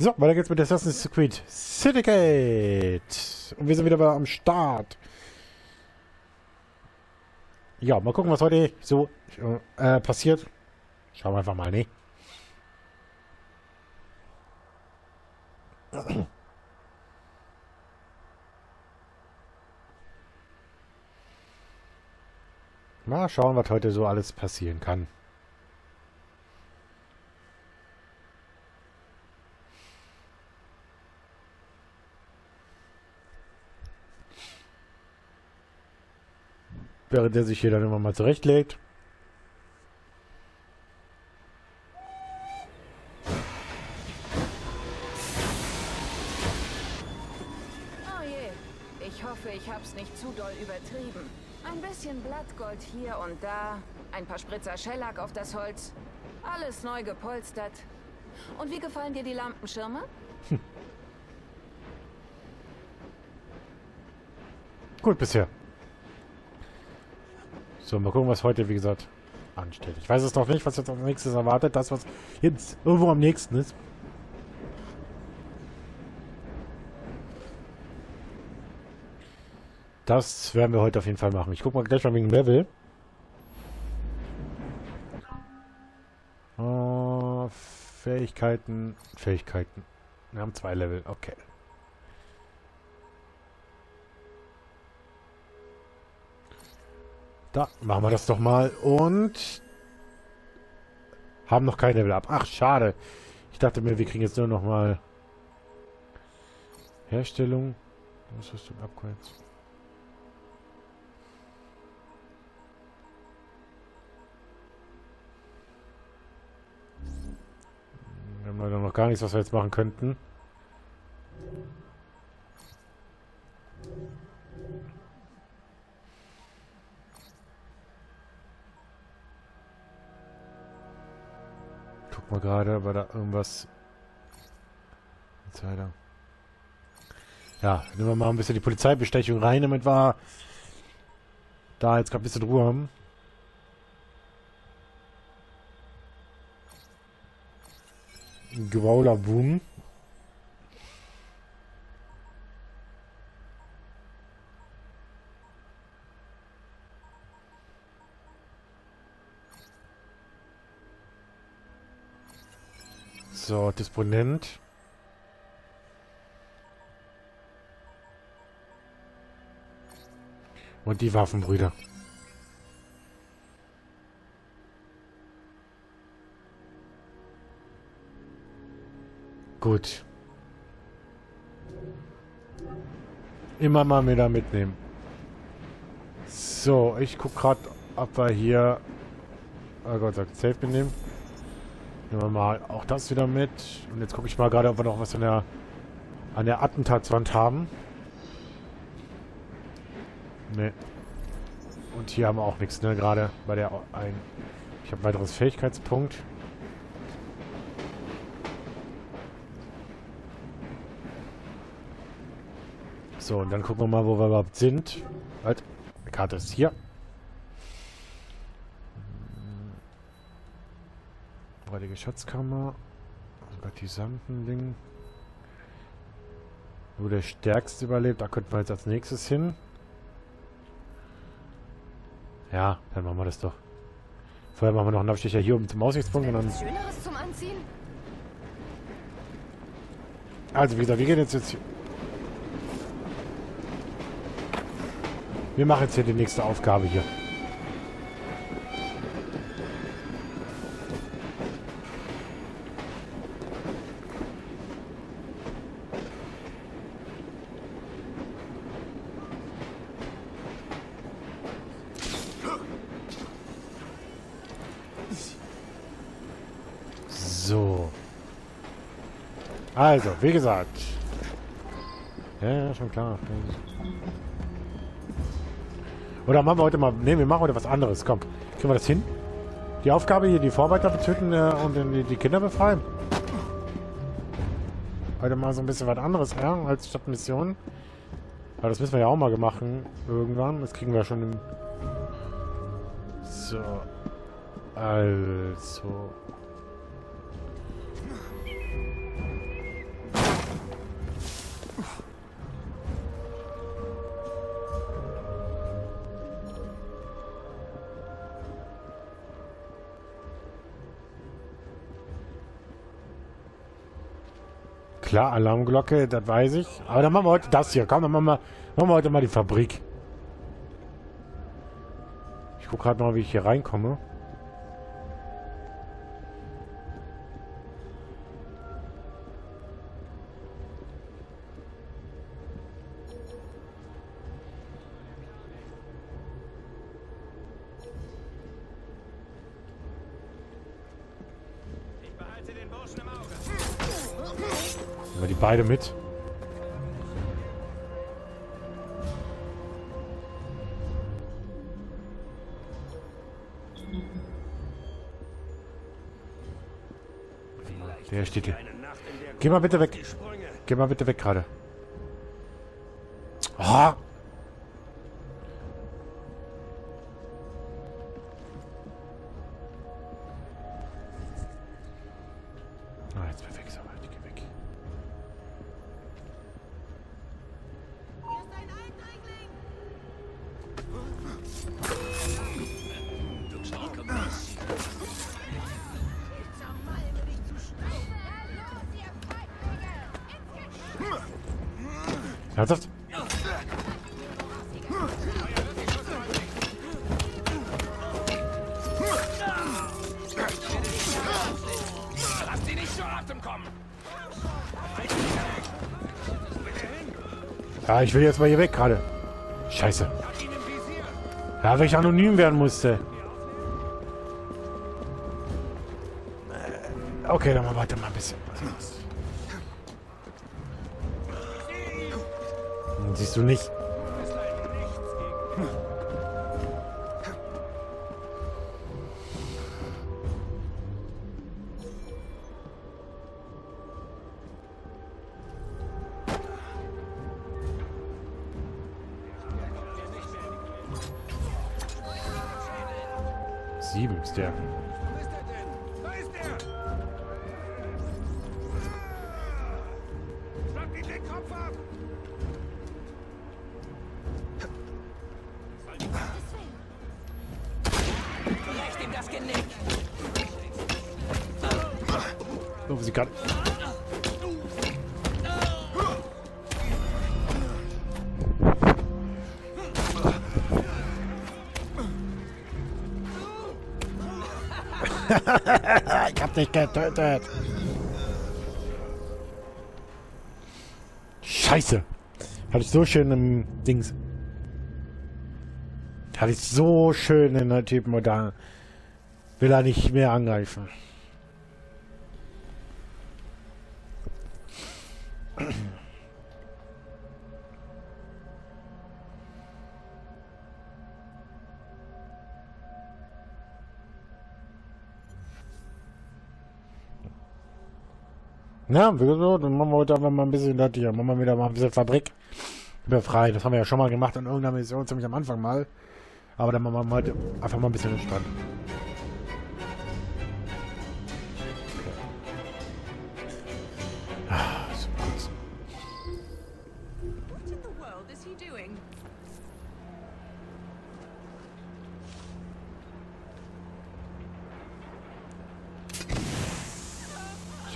So, weiter geht's mit Assassin's Creed Syndicate. Und wir sind wieder am Start. Ja, mal gucken, was heute so äh, passiert. Schauen wir einfach mal, ne? Mal schauen, was heute so alles passieren kann. Während der sich hier dann immer mal zurechtlegt. Oh je, ich hoffe, ich hab's nicht zu doll übertrieben. Ein bisschen Blattgold hier und da, ein paar Spritzer Schellack auf das Holz, alles neu gepolstert. Und wie gefallen dir die Lampenschirme? Hm. Gut bisher. So, mal gucken, was heute, wie gesagt, ansteht. Ich weiß es noch nicht, was jetzt als nächstes erwartet. Das, was jetzt irgendwo am nächsten ist. Das werden wir heute auf jeden Fall machen. Ich gucke mal gleich mal wegen Level. Uh, Fähigkeiten. Fähigkeiten. Wir haben zwei Level. Okay. Da, machen wir das doch mal. Und haben noch kein Level ab. Ach, schade. Ich dachte mir, wir kriegen jetzt nur noch mal Herstellung. Du Upgrades? Wir haben leider noch gar nichts, was wir jetzt machen könnten. Mal gerade, war da irgendwas... Insider. Ja, nehmen wir mal ein bisschen die Polizeibestechung rein, damit wir da jetzt gerade ein bisschen Ruhe haben. Growler Boom. So, Disponent. Und die Waffenbrüder. Gut. Immer mal wieder mitnehmen. So, ich guck gerade, ob wir hier... Oh Gott, sagt Safe mitnehmen. Nehmen wir mal auch das wieder mit. Und jetzt gucke ich mal gerade, ob wir noch was an der, an der Attentatswand haben. Ne. Und hier haben wir auch nichts, ne? Gerade bei der ein. Ich habe ein weiteres Fähigkeitspunkt. So, und dann gucken wir mal, wo wir überhaupt sind. Halt, die Karte ist hier. Räudige Schatzkammer. Sympathisanten-Ding. Nur der Stärkste überlebt. Da könnten wir jetzt als nächstes hin. Ja, dann machen wir das doch. Vorher machen wir noch einen Abstecher hier oben zum Aussichtspunkt und dann... Schöneres zum Anziehen? Also, wie gesagt, wir gehen jetzt jetzt... Wir machen jetzt hier die nächste Aufgabe hier. So. Also, wie gesagt. Ja, ja, schon klar. Oder machen wir heute mal... Ne, wir machen heute was anderes. Komm, kriegen wir das hin? Die Aufgabe hier, die Vorarbeiter betöten äh, und die, die, Kinder befreien. Heute mal so ein bisschen was anderes, ja, als Stadtmission. Aber das müssen wir ja auch mal machen. Irgendwann. Das kriegen wir schon im... So. Also... Klar, Alarmglocke, das weiß ich. Aber dann machen wir heute das hier. Komm, dann machen wir, machen wir heute mal die Fabrik. Ich gucke gerade mal, wie ich hier reinkomme. Beide mit. Der steht hier. Geh mal bitte weg. Geh mal bitte weg gerade. Oh. Ernsthaft? Lass sie nicht zu Atem kommen! Ja, ich will jetzt mal hier weg gerade. Scheiße. Ja, weil ich anonym werden musste. Okay, dann mal weiter mal ein bisschen. Siehst du nicht? So, sie gerade. ich hab dich getötet. Scheiße. Hatte ich so schön im Dings. Hatte ich so schön in der Typen da will er nicht mehr angreifen. Ja, so, dann machen wir heute einfach mal ein bisschen das hier. Machen wir wieder mal ein bisschen Fabrik befreien. Das haben wir ja schon mal gemacht in irgendeiner Mission, ziemlich am Anfang mal. Aber dann machen wir heute einfach mal ein bisschen entspannt.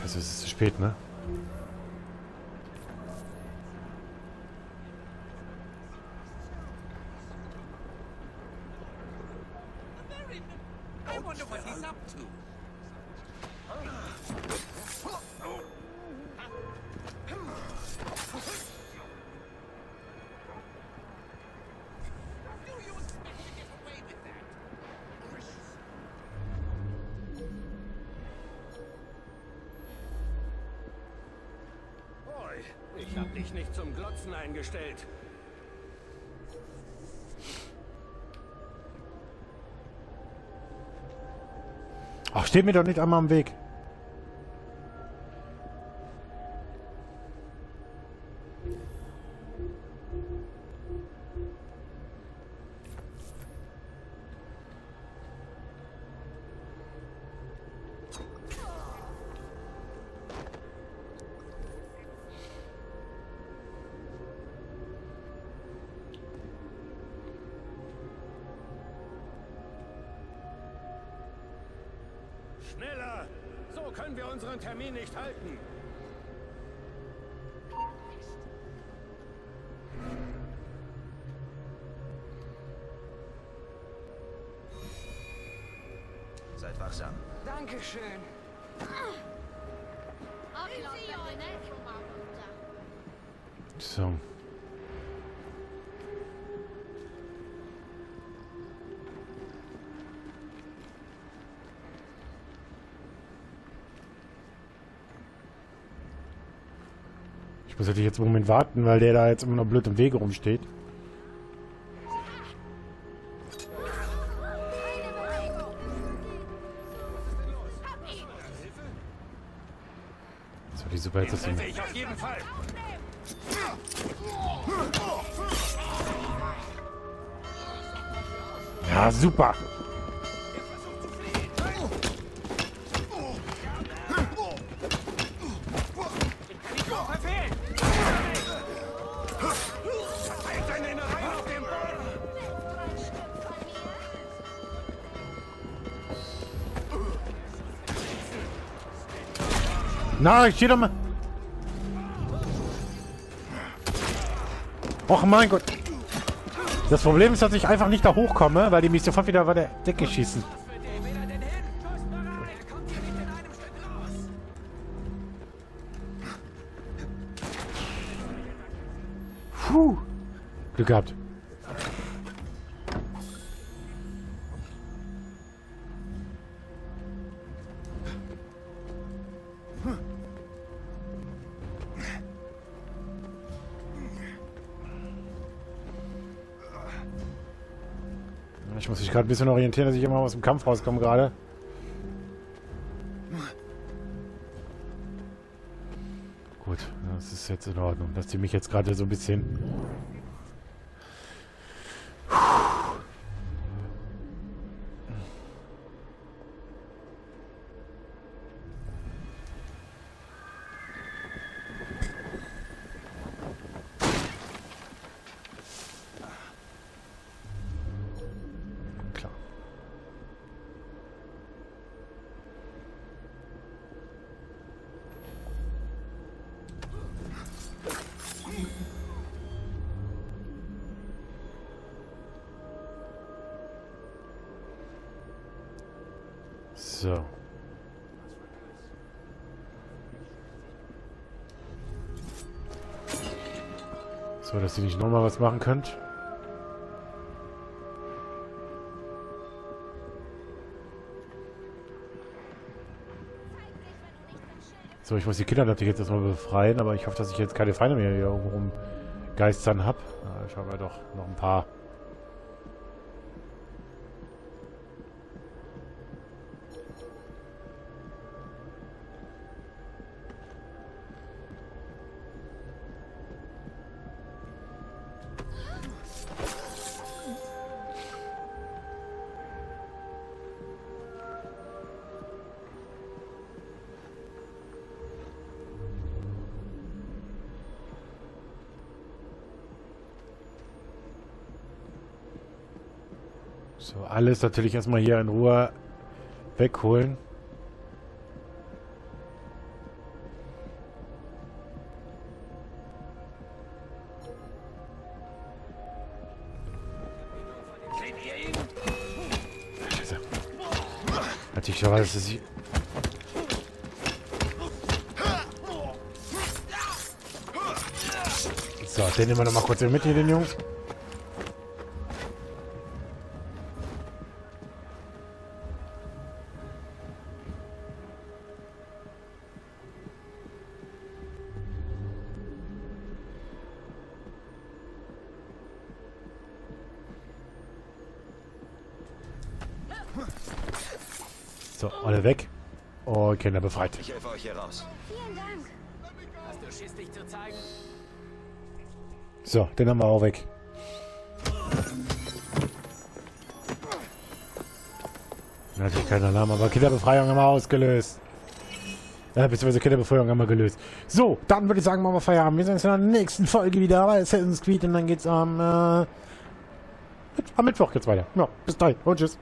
Scheiße, es ist zu spät, ne? Ich hab dich nicht zum Glotzen eingestellt. Ach, steht mir doch nicht einmal am Weg. Schneller! So können wir unseren Termin nicht halten. Seid wachsam. Dankeschön. So. Ich muss natürlich jetzt einen Moment warten, weil der da jetzt immer noch blöd im Wege rumsteht. So, die super jetzt ich jeden Fall. Ja, super. Na, ich steh doch mal. Och mein Gott. Das Problem ist, dass ich einfach nicht da hochkomme, weil die mich sofort wieder bei der Decke schießen. Für den will gerade ein bisschen orientieren, dass ich immer aus dem Kampf rauskomme gerade. Gut, das ist jetzt in Ordnung, dass die mich jetzt gerade so ein bisschen... So. So, dass ihr nicht nochmal was machen könnt. So, ich muss die Kinder natürlich jetzt erstmal befreien, aber ich hoffe, dass ich jetzt keine Feinde mehr hier irgendwo rumgeistern habe. Na, schauen wir doch noch ein paar. So, alles natürlich erstmal hier in Ruhe wegholen. Natürlich schon, dass es... So, den nehmen wir noch mal kurz mit hier, den Jungs. Und Kinder befreit. Ich helfe euch hier raus. Hast du Schiss, dich zu zeigen? So, den haben wir auch weg. Natürlich kein Alarm, aber Kinderbefreiung haben wir ausgelöst. Äh, beziehungsweise Kinderbefreiung haben wir gelöst. So, dann würde ich sagen, machen wir Feierabend. Wir sehen uns in der nächsten Folge wieder bei Assassin's Creed und dann geht's am, äh, am Mittwoch geht's weiter. Ja, bis dahin und tschüss.